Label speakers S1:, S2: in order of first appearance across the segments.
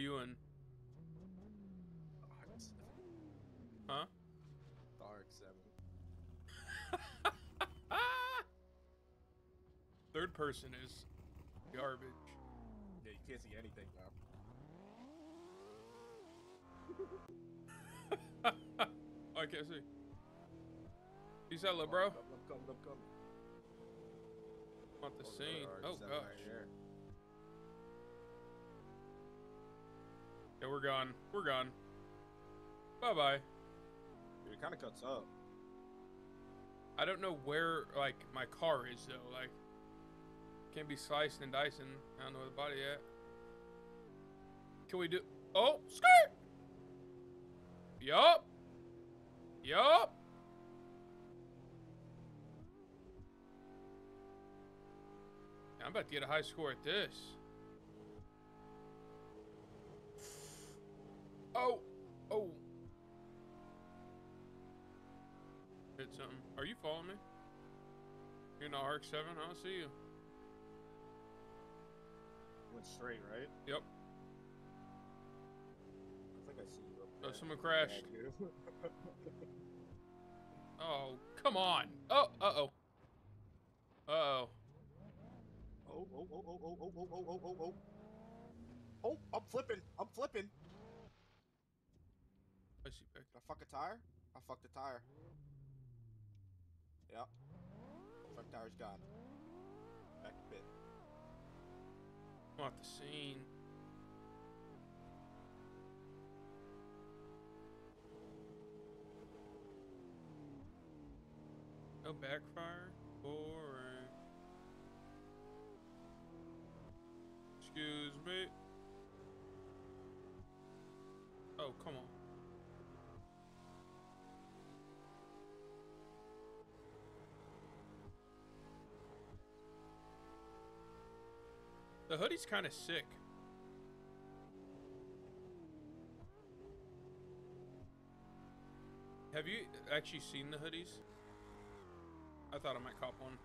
S1: you in?
S2: Dark seven.
S1: Huh?
S2: Dark seven.
S1: Third person is garbage.
S2: Yeah, you can't see anything now.
S1: oh, I can't see. Peace out, little bro.
S2: Come, come, come, come.
S1: Want the
S2: Oh,
S1: scene? Oh gosh.
S2: right
S1: Yeah, we're gone. We're gone. Bye bye.
S2: Dude, it kind of cuts up.
S1: I don't know where like my car is though. Like, can't be slicing and dicing. I don't know where the body at. Can we do? Oh, skirt. Yup. Yup. I'm about to get a high score at this. Oh, oh. Hit something. Are you following me? You're in the Arc 7? I don't see you.
S2: Went straight, right?
S1: Yep.
S2: I think I see you up
S1: Oh, someone crashed.
S2: Yeah,
S1: Oh, come on. Oh, uh-oh. Uh-oh.
S2: Oh, oh, oh, oh, oh, oh, oh, oh, oh, oh, oh. Oh, I'm flipping. I'm flipping.
S1: I see back.
S2: Did I fuck a tire? I fucked a tire. Yep. Front tire's gone. Back a bit.
S1: Want the scene. No backfire? Boring. Excuse me. Oh, come on. The hoodie's kind of sick. Have you actually seen the hoodies? I thought I might cop one.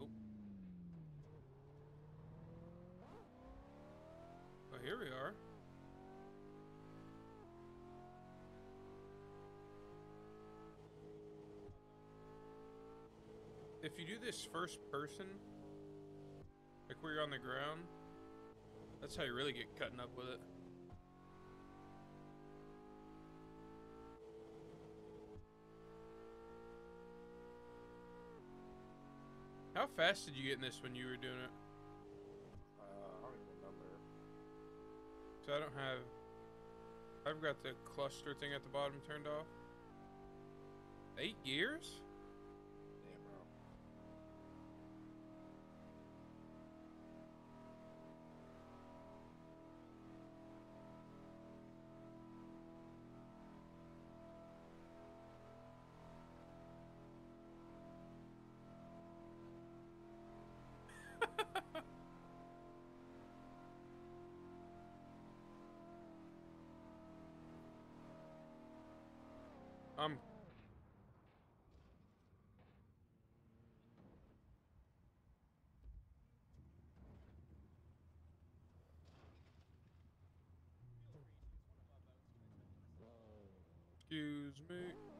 S1: Oh. Oh, here we are. If you do this first person, like where you're on the ground, that's how you really get cutting up with it. How fast did you get in this when you were doing it?
S2: Uh, I don't even remember.
S1: So I don't have. I've got the cluster thing at the bottom turned off. Eight years? Um. Excuse me.